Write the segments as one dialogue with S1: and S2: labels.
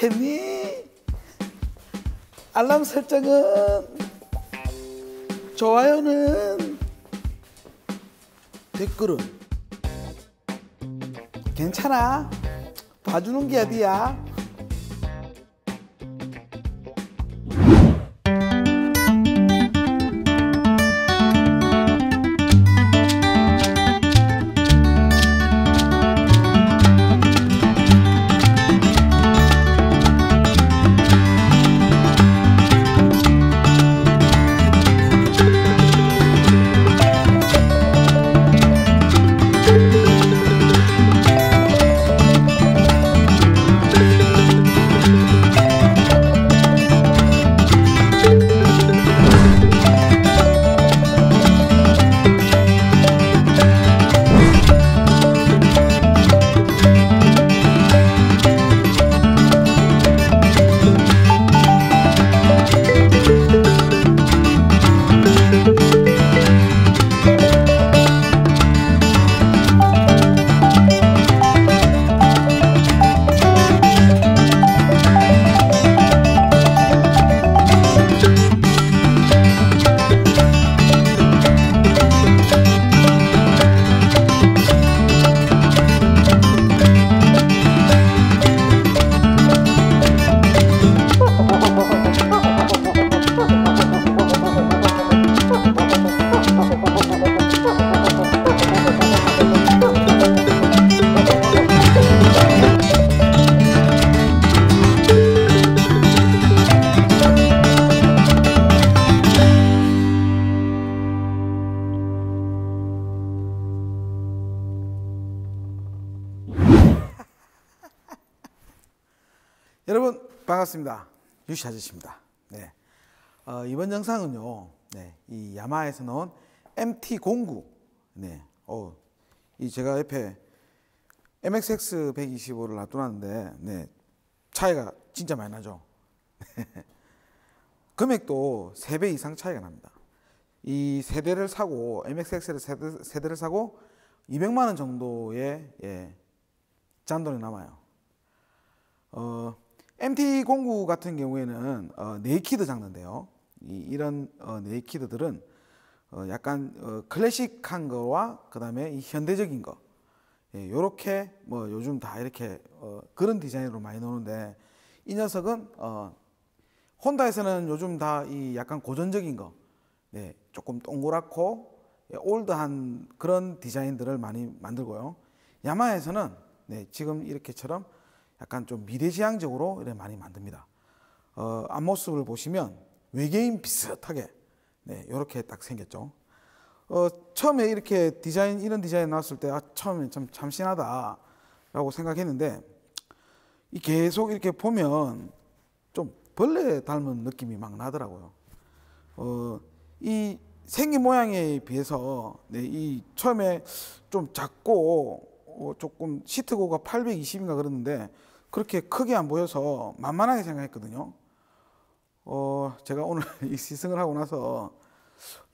S1: 구독했니? 알람 설정은 좋아요는 댓글은 괜찮아 봐주는 게 어디야 반갑습니다. 유시 아저씨입니다. 네. 어, 이번 영상은요. 네, 이 야마에서 나온 MT09. 네. 어, 이 제가 옆에 MXX 125를 놔두놨는데 네. 차이가 진짜 많이 나죠. 금액도 3배 이상 차이가 납니다. 이 세대를 사고 MXX를 세대, 세대를 사고 200만 원 정도의 예, 잔돈이 남아요. 어, MT09 같은 경우에는 어, naked 장르인데요. 이, 런 어, naked들은 어, 약간 어, 클래식한 거와 그다음에 이 현대적인 거 이렇게 예, 뭐 요즘 다 이렇게 어, 그런 디자인으로 많이 나오는데 이 녀석은 어, 혼다에서는 요즘 다 이 약간 고전적인 거 네, 조금 동그랗고 예, 올드한 그런 디자인들을 많이 만들고요. 야마에서는 네, 지금 이렇게처럼 약간 좀 미래지향적으로 이렇게 많이 만듭니다. 어, 앞모습을 보시면 외계인 비슷하게 네, 이렇게 딱 생겼죠. 어, 처음에 이렇게 디자인 이런 디자인 나왔을 때 아, 처음에 좀 참신하다라고 생각했는데 이 계속 이렇게 보면 좀 벌레 닮은 느낌이 막 나더라고요. 어, 이 생긴 모양에 비해서 네, 이 처음에 좀 작고 어, 조금 시트고가 820인가 그랬는데 그렇게 크게 안 보여서 만만하게 생각했거든요. 어, 제가 오늘 이 시승을 하고 나서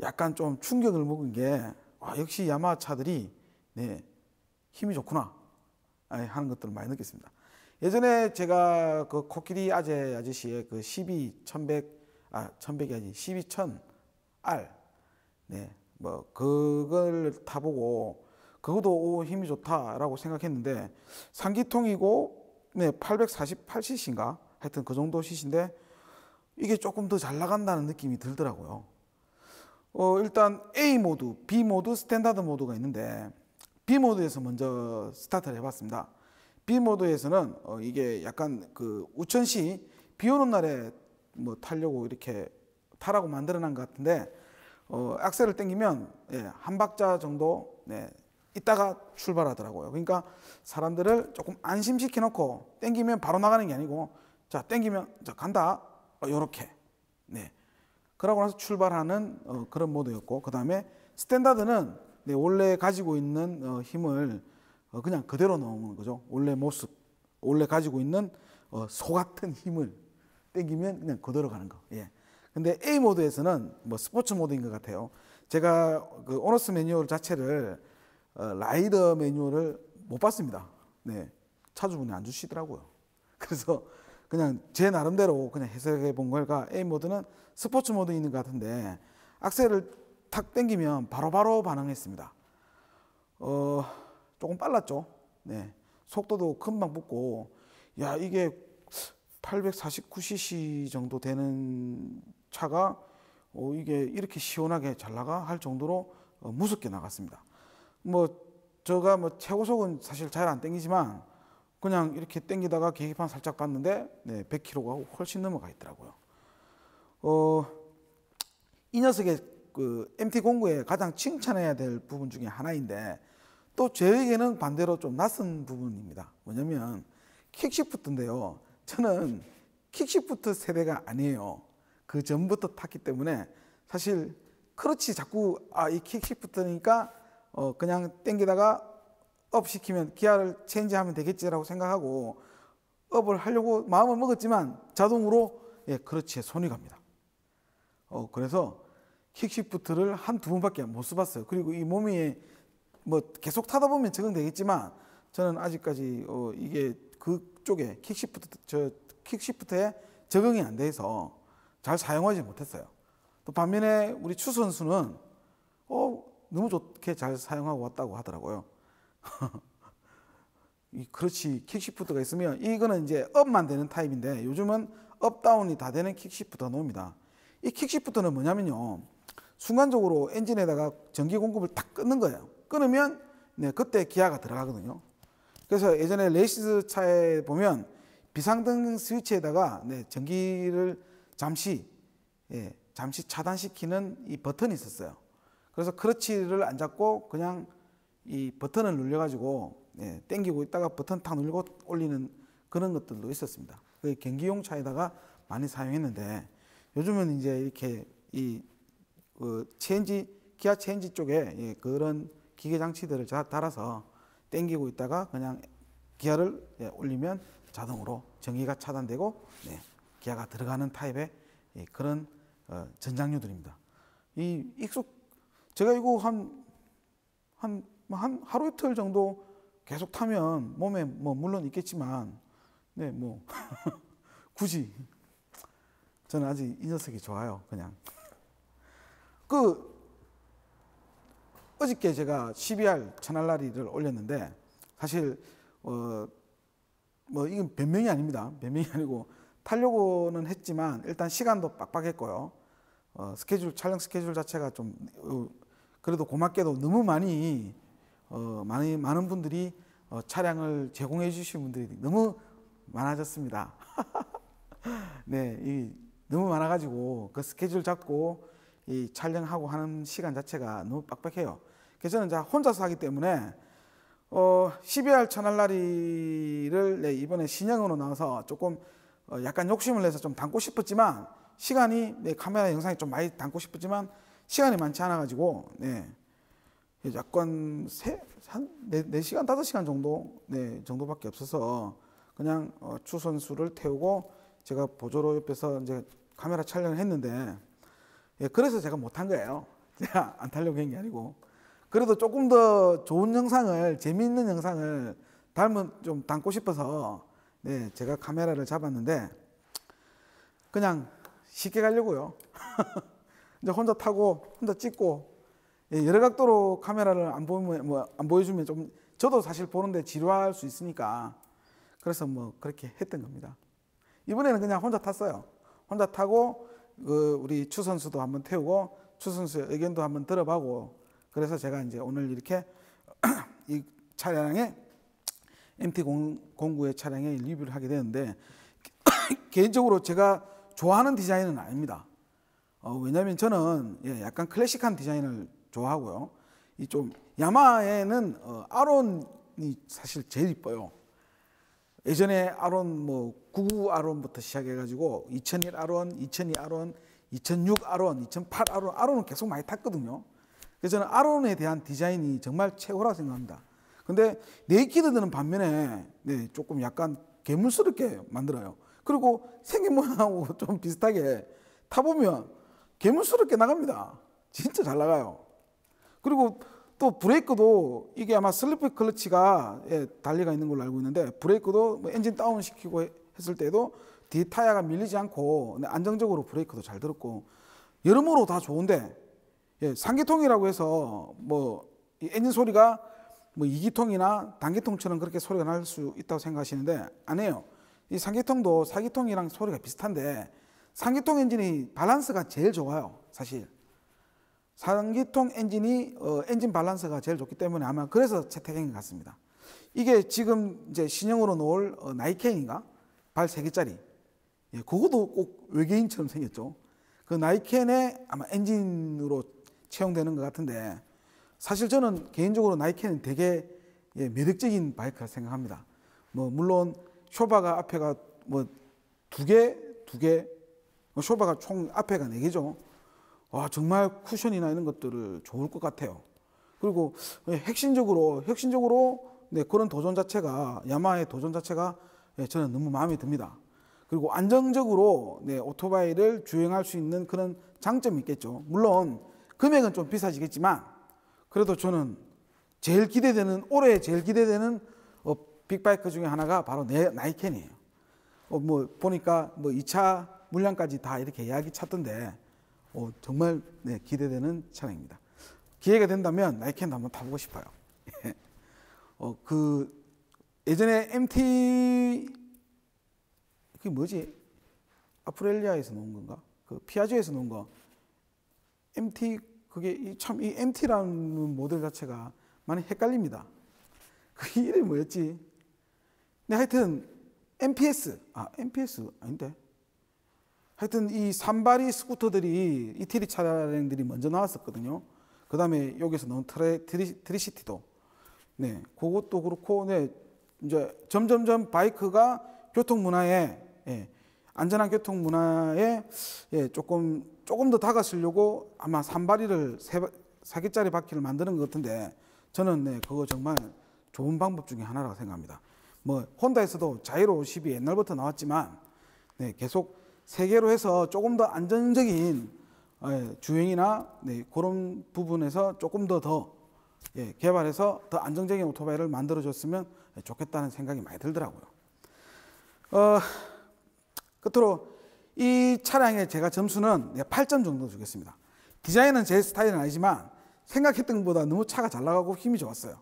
S1: 약간 좀 충격을 먹은 게 아, 역시 야마 차들이 네, 힘이 좋구나 하는 것들을 많이 느꼈습니다. 예전에 제가 그 코끼리 아재 아저씨의 그 12, 1100, 아, 1100이 아니 12000 R, 네, 뭐 그걸 타보고 그것도 오, 힘이 좋다라고 생각했는데 삼기통이고 네, 848cc인가? 하여튼 그 정도 cc인데 이게 조금 더 잘 나간다는 느낌이 들더라고요. 어, 일단 A 모드, B 모드, 스탠다드 모드가 있는데 B 모드에서 먼저 스타트를 해봤습니다. B 모드에서는 어, 이게 약간 그 우천시 비 오는 날에 뭐 타려고 이렇게 타라고 만들어놓은 것 같은데 어, 악셀을 당기면 예, 한 박자 정도 네, 이따가 출발하더라고요. 그러니까 사람들을 조금 안심시켜 놓고 땡기면 바로 나가는 게 아니고 자 땡기면 자 간다 이렇게 어, 네 그러고 나서 출발하는 어, 그런 모드였고 그 다음에 스탠다드는 네, 원래 가지고 있는 어, 힘을 어, 그냥 그대로 넣는 거죠. 원래 모습 원래 가지고 있는 어, 소 같은 힘을 땡기면 그냥 그대로 가는 거. 예. 근데 A 모드에서는 뭐 스포츠 모드인 것 같아요. 제가 그 오너스 매뉴얼 자체를 어, 라이더 매뉴얼을 못 봤습니다. 네. 차주분이 안 주시더라고요. 그래서 그냥 제 나름대로 그냥 해석해 본 걸까 A 모드는 스포츠 모드 있는 것 같은데 악셀을 탁 당기면 바로바로 반응했습니다. 어, 조금 빨랐죠. 네. 속도도 금방 붙고 야 이게 849cc 정도 되는 차가 어, 이게 이렇게 시원하게 잘 나가 할 정도로 어, 무섭게 나갔습니다. 뭐 제가 뭐 최고속은 사실 잘 안 땡기지만 그냥 이렇게 땡기다가 계기판 살짝 봤는데 네, 100km가 훨씬 넘어가 있더라고요. 어, 이 녀석의 그 MT09의 가장 칭찬해야 될 부분 중에 하나인데 또 저에게는 반대로 좀 낯선 부분입니다. 뭐냐면 quick shift인데요. 저는 quick shift 세대가 아니에요. 그 전부터 탔기 때문에 사실 크러치 자꾸 아 이 quick shift니까 어 그냥 땡기다가 up 시키면 기아를 체인지하면 되겠지라고 생각하고 up을 하려고 마음을 먹었지만 자동으로 예 크러치에 손이 갑니다. 어 그래서 킥시프트를 한 두 번밖에 못 써봤어요. 그리고 이 몸이 뭐 계속 타다 보면 적응되겠지만 저는 아직까지 어 이게 그쪽에 킥시프트 저 킥시프트에 적응이 안 돼서 잘 사용하지 못했어요. 또 반면에 우리 추 선수는 어 너무 좋게 잘 사용하고 왔다고 하더라고요. 이 그렇지 quick shift가 있으면 이거는 이제 up만 되는 타입인데 요즘은 up down이 다 되는 quick shift가 나옵니다. 이 quick shift는 뭐냐면요. 순간적으로 엔진에다가 전기 공급을 딱 끊는 거예요. 끊으면 네, 그때 기아가 들어가거든요. 그래서 예전에 레이스 차에 보면 비상등 스위치에다가 네, 전기를 잠시 예, 잠시 차단시키는 이 버튼이 있었어요. 그래서 크러치를 안 잡고 그냥 이 버튼을 눌려가지고 예, 땡기고 있다가 버튼 탁 누르고 올리는 그런 것들도 있었습니다. 그 경기용 차에다가 많이 사용했는데 요즘은 이제 이렇게 이 그 체인지 기아 체인지 쪽에 예, 그런 기계 장치들을 달아서 땡기고 있다가 그냥 기아를 예, 올리면 자동으로 전기가 차단되고 네, 기아가 들어가는 타입의 예, 그런 어, 전장류들입니다. 이 익숙 제가 이거 한 한 한 하루 이틀 정도 계속 타면 몸에 뭐 물론 있겠지만 네 뭐 굳이 저는 아직 이 녀석이 좋아요 그냥. 그 어저께 제가 12알 천알라리를 올렸는데 사실 어 뭐 이건 변명이 아닙니다. 변명이 아니고 타려고는 했지만 일단 시간도 빡빡했고요. 어 스케줄 촬영 스케줄 자체가 좀 어, 그래도 고맙게도 너무 많이 어 많이 많은 분들이 어, 차량을 제공해 주신 분들이 너무 많아졌습니다. 네, 이 너무 많아가지고 그 스케줄 잡고 이 촬영하고 하는 시간 자체가 너무 빡빡해요. 그래서 저는 자 혼자서 하기 때문에 어 12월 천알라리를 네, 이번에 신형으로 나와서 조금 어, 약간 욕심을 내서 좀 담고 싶었지만 시간이 네, 카메라 영상이 좀 많이 담고 싶었지만 시간이 많지 않아 가지고 네. 약간 세, 한 4, 4시간, 5시간 정도, 네, 정도밖에 없어서 그냥 어, 추 선수를 태우고 제가 보조로 옆에서 이제 카메라 촬영을 했는데 예, 그래서 제가 못한 거예요. 제가 안 타려고 한 게 아니고. 그래도 조금 더 좋은 영상을, 재미있는 영상을 닮은 좀 담고 싶어서 네, 제가 카메라를 잡았는데 그냥 쉽게 가려고요. 이제 혼자 타고 혼자 찍고 예, 여러 각도로 카메라를 안 보면 뭐 안 보여주면 좀 저도 사실 보는데 지루할 수 있으니까 그래서 뭐 그렇게 했던 겁니다. 이번에는 그냥 혼자 탔어요. 혼자 타고 그 우리 추 선수도 한번 태우고 추 선수의 의견도 한번 들어보고 그래서 제가 이제 오늘 이렇게 이 차량의 MT09의 차량의 리뷰를 하게 되는데 개인적으로 제가 좋아하는 디자인은 아닙니다. 어, 왜냐하면 저는 예, 약간 클래식한 디자인을 좋아하고요. 이 좀 야마에는 어, 아론이 사실 제일 이뻐요. 예전에 아론 뭐 99 아론부터 시작해가지고 2001 아론, 2002 아론, 2006 R1, 2008 R1, R1은 계속 많이 탔거든요. 그래서 저는 R1에 대한 디자인이 정말 최고라고 생각합니다. 근데 naked들은 반면에 네, 조금 약간 괴물스럽게 만들어요. 그리고 생긴 모양하고 좀 비슷하게 타보면 괴물스럽게 나갑니다. 진짜 잘 나가요. 그리고 또 브레이크도 이게 아마 slipper clutch가 예, 달려가 있는 걸로 알고 있는데 브레이크도 뭐 엔진 다운 시키고 했을 때도 뒤 타야가 밀리지 않고 네, 안정적으로 브레이크도 잘 들었고 여러모로 다 좋은데 예, 삼기통이라고 해서 뭐이 엔진 소리가 뭐 이기통이나 단기통처럼 그렇게 소리가 날 수 있다고 생각하시는데 아니에요. 이 삼기통도 사기통이랑 소리가 비슷한데 삼기통 엔진이 밸런스가 제일 좋아요. 사실 삼기통 엔진이 어, 엔진 밸런스가 제일 좋기 때문에 아마 그래서 채택한 것 같습니다. 이게 지금 이제 신형으로 놓을 어, 나이켄인가 발 3개짜리 예, 그것도 꼭 외계인처럼 생겼죠. 그 나이켄의 아마 엔진으로 채용되는 것 같은데 사실 저는 개인적으로 나이키는 되게 예, 매력적인 바이크라 생각합니다. 뭐 물론 쇼바가 앞에가 뭐 두 개, 두 개, 뭐 쇼바가 총 앞에가 네 개죠. 와 정말 쿠션이나 이런 것들을 좋을 것 같아요. 그리고 예, 핵심적으로 핵심적으로 네, 그런 도전 자체가 야마의 도전 자체가 예, 저는 너무 마음에 듭니다. 그리고 안정적으로 네, 오토바이를 주행할 수 있는 그런 장점이 있겠죠. 물론 금액은 좀 비싸지겠지만 그래도 저는 제일 기대되는 올해 제일 기대되는 어, 빅바이크 중에 하나가 바로 내 나이켄이에요. 어, 뭐 보니까 뭐 2차 물량까지 다 이렇게 이야기 찾던데 어, 정말 네, 기대되는 차량입니다. 기회가 된다면 나이켄도 한번 타보고 싶어요. 어, 그 예전에 MT 그게 뭐지? 아프렐리아에서 놓은 건가? 그 피아주에서 놓은 거 MT 그게 참 이 MT라는 모델 자체가 많이 헷갈립니다. 그 이름이 뭐였지? 네, 하여튼 MPS 아 MPS 아닌데 하여튼 이 삼발이 스쿠터들이 이태리 차량들이 먼저 나왔었거든요. 그 다음에 여기서 나온 트레, 트리, 트리시티도 네 그것도 그렇고 네 이제 점점점 바이크가 교통 문화에 예, 안전한 교통 문화에 예, 조금 조금 더 다가서려고 아마 삼발이를 세, 세 개짜리 바퀴를 만드는 것 같은데 저는 네, 그거 정말 좋은 방법 중에 하나라고 생각합니다. 뭐 혼다에서도 자이로 50이 옛날부터 나왔지만 네, 계속 세 개로 해서 조금 더 안정적인 예, 주행이나 네, 그런 부분에서 조금 더더 예, 개발해서 더 안정적인 오토바이를 만들어줬으면 좋겠다는 생각이 많이 들더라고요. 어, 끝으로 이 차량에 제가 점수는 8점 정도 주겠습니다. 디자인은 제 스타일은 아니지만 생각했던 것보다 너무 차가 잘 나가고 힘이 좋았어요.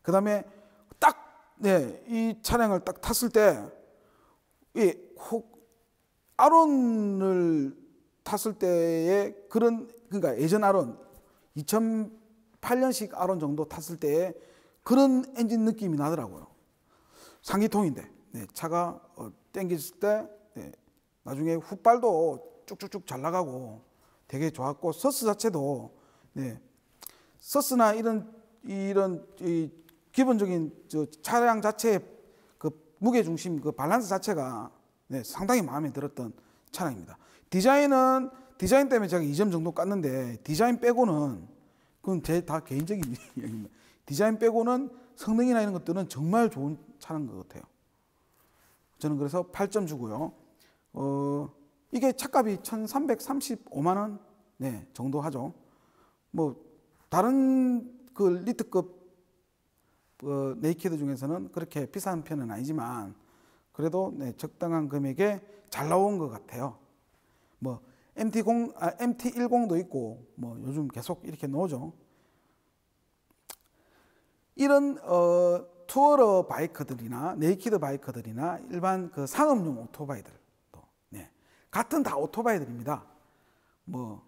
S1: 그 다음에 딱, 네, 이 차량을 딱 탔을 때, 이 아론을 탔을 때의 그런, 그러니까 예전 아론, 2008년식 아론 정도 탔을 때의 그런 엔진 느낌이 나더라고요. 상기통인데, 네, 차가 어, 땡겼을 때 네, 나중에 훅발도 쭉쭉쭉 잘 나가고 되게 좋았고 서스 자체도 네, 서스나 이런 이런 이 기본적인 저 차량 자체의 그 무게 중심 그 밸런스 자체가 네, 상당히 마음에 들었던 차량입니다. 디자인은 디자인 때문에 제가 2점 정도 깠는데 디자인 빼고는 그건 제 다 개인적인 이야기입니다. 디자인 빼고는 성능이나 이런 것들은 정말 좋은 차량인 것 같아요. 저는 그래서 8점 주고요. 어, 이게 차값이 1,335만 원 네, 정도 하죠. 뭐 다른 그 리터급 어, naked 중에서는 그렇게 비싼 편은 아니지만 그래도 네, 적당한 금액에 잘 나온 것 같아요. 뭐 MT0, 아, MT10도 있고 뭐 요즘 계속 이렇게 나오죠. 이런 어, tourer 바이크들이나 naked 바이크들이나 일반 그 상업용 오토바이들 같은 다 오토바이들입니다. 뭐,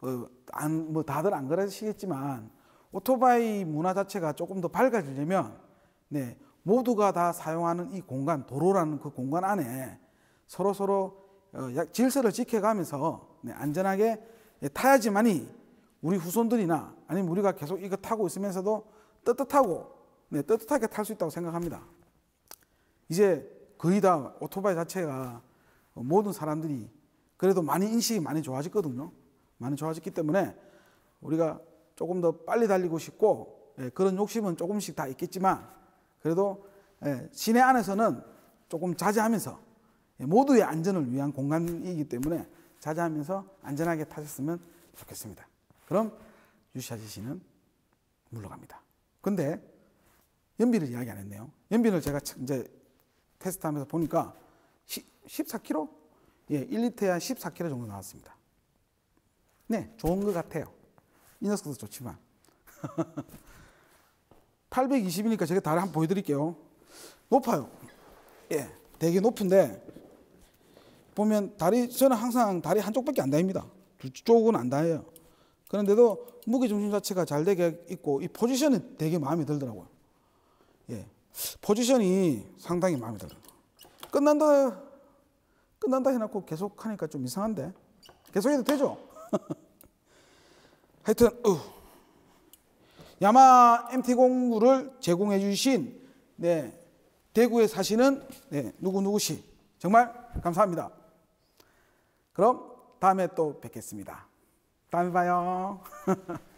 S1: 어, 안, 뭐 다들 안 그러시겠지만 오토바이 문화 자체가 조금 더 밝아지려면 네, 모두가 다 사용하는 이 공간, 도로라는 그 공간 안에 서로 서로 어, 질서를 지켜가면서 네, 안전하게 타야지만이 우리 후손들이나 아니면 우리가 계속 이거 타고 있으면서도 떳떳하고 네, 떳떳하게 탈 수 있다고 생각합니다. 이제 거의 다 오토바이 자체가 모든 사람들이 그래도 많이 인식이 많이 좋아졌거든요. 많이 좋아졌기 때문에 우리가 조금 더 빨리 달리고 싶고 예, 그런 욕심은 조금씩 다 있겠지만 그래도 예, 시내 안에서는 조금 자제하면서 예, 모두의 안전을 위한 공간이기 때문에 자제하면서 안전하게 타셨으면 좋겠습니다. 그럼 유시 아저씨는 물러갑니다. 근데 연비를 이야기 안 했네요. 연비를 제가 이제 테스트하면서 보니까 14kg? 예, 1리터에 한 14kg 정도 나왔습니다. 네, 좋은 것 같아요. 이 녀석도 좋지만. 820이니까 제가 다리 한번 보여드릴게요. 높아요. 예, 되게 높은데, 보면 다리, 저는 항상 다리 한쪽밖에 안 다닙니다. 두 쪽은 안 다해요. 그런데도 무게 중심 자체가 잘 되게 있고, 이 포지션이 되게 마음에 들더라고요. 예, 포지션이 상당히 마음에 들어요. 끝난다, 끝난다 해놓고 계속 하니까 좀 이상한데? 계속해도 되죠? 하여튼, 어. 야마 MT09를 제공해 주신, 네, 대구에 사시는, 네, 누구누구씨. 정말 감사합니다. 그럼 다음에 또 뵙겠습니다. 다음에 봐요.